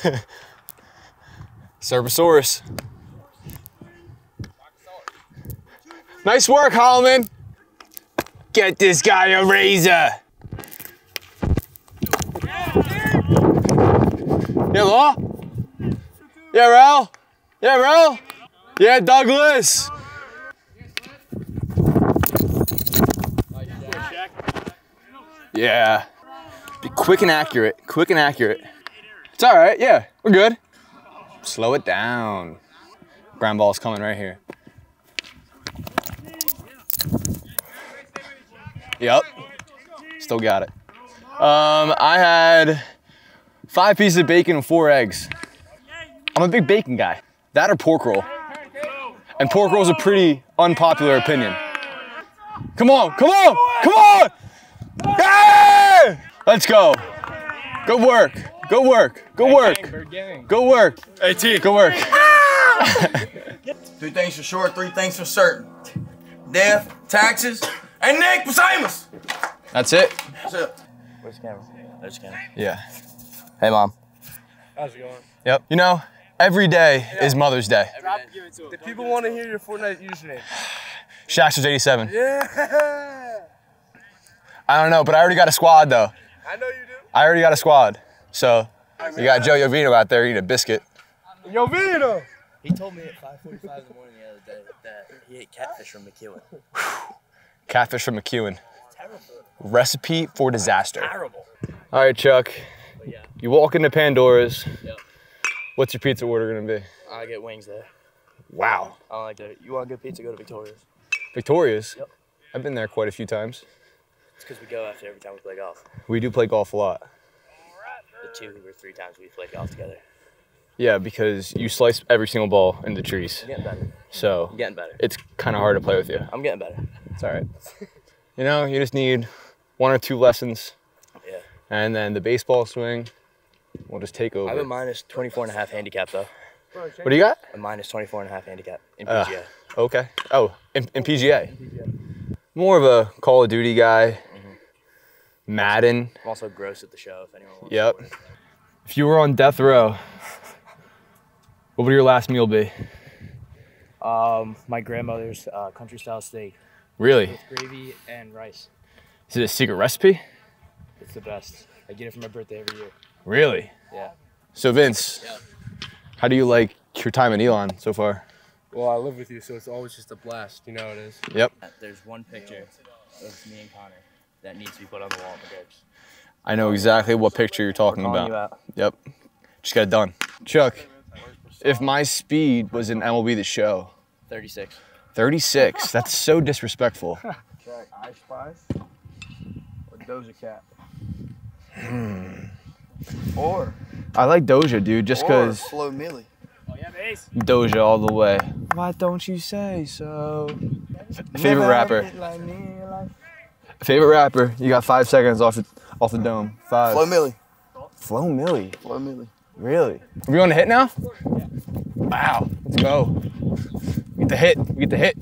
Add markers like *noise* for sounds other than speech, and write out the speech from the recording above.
*laughs* Servosaurus. Nice work, Holloman. Get this guy a razor. Yeah, Law? Yeah, Rel? Yeah, Rel? Yeah, Douglas. Yeah. Be quick and accurate. Quick and accurate. It's all right. Yeah, we're good. Slow it down. Ground ball's coming right here. Yep. Still got it. Um, I had five pieces of bacon and four eggs. I'm a big bacon guy. That or pork roll. And pork roll's a pretty unpopular opinion. Come on, come on, come on! Yeah! Let's go. Good work. Good work. Good work. Good work. AT. Good work. *laughs* Two things for sure, three things for certain. Death, taxes, and Nick Besamus. That's it. That's it. Where's the camera? There's the camera. Yeah. Hey, mom. How's it going? Yep. You know, every day is Mother's Day. The people want to hear your Fortnite username. *laughs* Shaxter's 87. Yeah. I don't know, but I already got a squad though. I know you do. I already got a squad. So you got Joe Yovino out there eating a biscuit. Yo, Vino. He told me at 5:45 in the morning the other day that he ate catfish from McEwen. Catfish from McEwen. Terrible. Recipe for disaster. Terrible. All right, Chuck. yeah. You walk into Pandora's. Yep. What's your pizza order gonna be? I get wings there. Wow. I don't like that. You want good pizza? Go to Victoria's. Victoria's. Yep. I've been there quite a few times. It's because we go after every time we play golf. We do play golf a lot. The two or three times we played golf together. Yeah, because you slice every single ball into trees. I'm getting better. So I'm getting better. it's kind of hard to play with you. I'm getting better. It's all right. *laughs* you know, you just need one or two lessons, Yeah. and then the baseball swing will just take over. I have a minus 24 and a half handicap though. What do you got? A minus 24 and a half handicap in Uh, PGA. Okay. Oh, in, in PGA. More of a Call of Duty guy. Madden. I'm also gross at the show if anyone wants Yep. to. If you were on death row, what would your last meal be? Um, my grandmother's uh, country style steak Really? with gravy and rice. Is it a secret recipe? It's the best. I get it for my birthday every year. Really? Yeah. So Vince, Yeah. how do you like your time in Elon so far? Well, I live with you, so it's always just a blast. You know how it is. Yep. There's one picture of me and Connor that needs to be put on the wall in the Berks. I know exactly what picture you're talking about. you out. Yep. Just got it done. Chuck, if my speed was in MLB the show, 36. 36, *laughs* that's so disrespectful. *laughs* Check Ice Spice or Doja Cat. Hmm. Or, I like Doja, dude, just because Flo Milli. Oh, Doja all the way. Why don't you say so? Favorite rapper. Favorite rapper. You got five seconds off the, off the dome. Five. Flo Milli. Flo Milli. Flo Milli. Really? Are we on the hit now? Wow. Let's go. We get the hit. We get the hit.